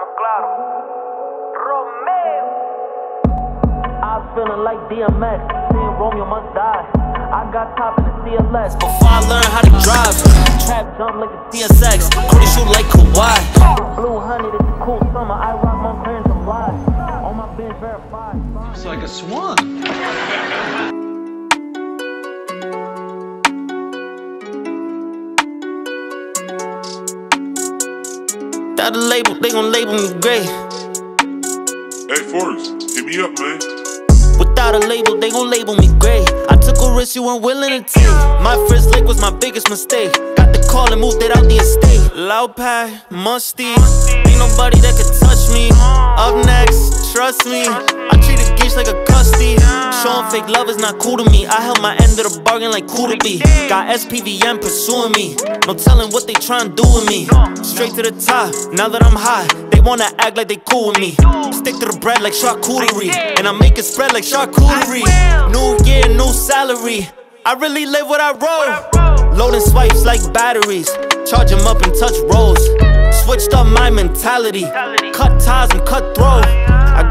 Estamos claros. Romeo. I was feeling like DMX, seeing Romeo must die. I got top in the CLS before I learned how to drive. Trap jump like a TSX, Cody shoot like Kawhi. Blue honey, this is cool summer. I rock my clearance and fly. On my bench verified. It's like a swan. Without a label, they gon' label me gray. Hey, Forrest, hit me up, man. Without a label, they gon' label me gray. I took a risk you weren't willing to take. My first lick was my biggest mistake. Got the call and moved it out the estate. Loud pie, musty. Ain't nobody that could touch me. Up next, trust me. I treat a geesh like a custody. Fake love is not cool to me. I held my end of the bargain like cool to be. Got SPVM pursuing me. No telling what they tryna do with me. Straight to the top, now that I'm high. They wanna act like they cool with me. Stick to the bread like charcuterie. And I make it spread like charcuterie. New year, new salary. I really live what I roll. Loading swipes like batteries. Charge 'em up and touch rolls. Switched up my mentality. Cut ties and cut throat.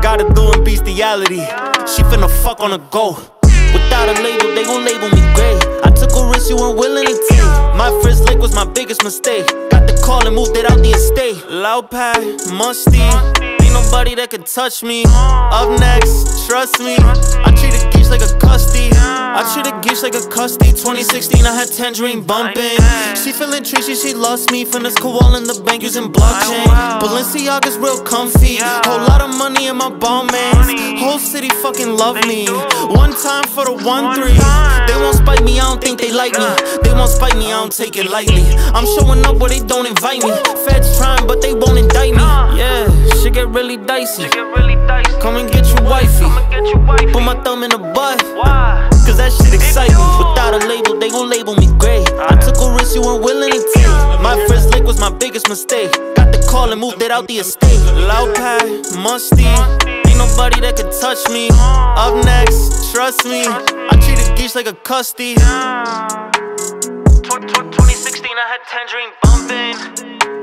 Gotta bestiality. She finna fuck on a go. Without a label, they gon' label me gray. I took a risk you weren't willing to take. My first lick was my biggest mistake. Got the call and moved it out the estate. Loud pie, musty. Ain't nobody that can touch me. Up next, trust me. I treat a geesh like a custody. I treat a geesh like a custody. 2016, I had tangerine bumping. She feeling treachy, she lost me. Finesse koala in the bank using blockchain. Balenciaga's real comfy. Whole lot of money in my ball mans. Whole city fucking love me. One time for the one three. They won't spite me, I don't think they like me. They won't spite me, I don't take it lightly. I'm showing up where they don't invite me. Feds trying, my thumb in the butt. Cause that shit excite me. Without a label, they gon' label me gray. I took a risk you weren't willing to take. My first lick was my biggest mistake. Got the call and moved it out the estate. Loud pie, musty. Ain't nobody that can touch me. Up next, trust me. I treat a geesh like a custody. 2016, I had tangerine bumping.